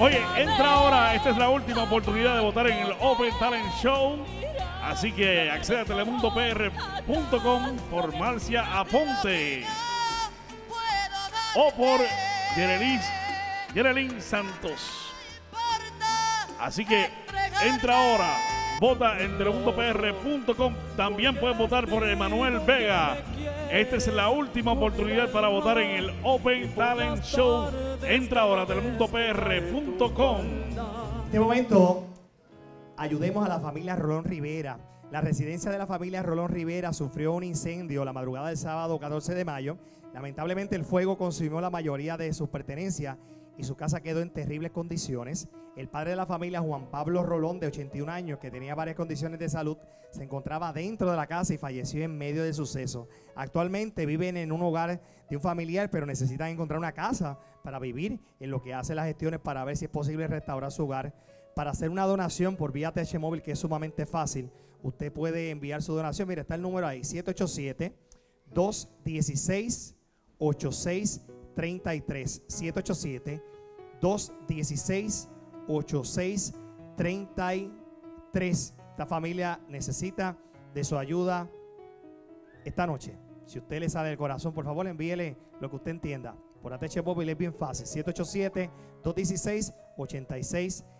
Oye, entra ahora. Esta es la última oportunidad de votar en el Open Talent Show. Así que accede a telemundopr.com por Marcia Aponte o por Yerelin Santos. Así que entra ahora. Vota en telemundopr.com. También puedes votar por Emanuel Vega. Esta es la última oportunidad para votar en el Open Talent Show. Entra ahora a telemundopr.com. este momento, ayudemos a la familia Rolón Rivera. La residencia de la familia Rolón Rivera sufrió un incendio la madrugada del sábado 14 de mayo. Lamentablemente el fuego consumió la mayoría de sus pertenencias y su casa quedó en terribles condiciones. El padre de la familia, Juan Pablo Rolón, de 81 años, que tenía varias condiciones de salud, se encontraba dentro de la casa y falleció en medio del suceso. Actualmente viven en un hogar de un familiar, pero necesitan encontrar una casa para vivir, en lo que hace las gestiones para ver si es posible restaurar su hogar. Para hacer una donación por vía TH Móvil, que es sumamente fácil, usted puede enviar su donación. Mira, está el número ahí, 787 216 8633 787 216 8633 Esta familia necesita de su ayuda esta noche. Si usted le sale del corazón, por favor, envíele lo que usted entienda. Por ATH Móvil es bien fácil. 787-216-8633.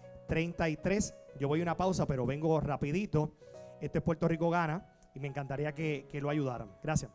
Yo voy a una pausa, pero vengo rapidito. Este es Puerto Rico Gana y me encantaría que, que lo ayudaran. Gracias.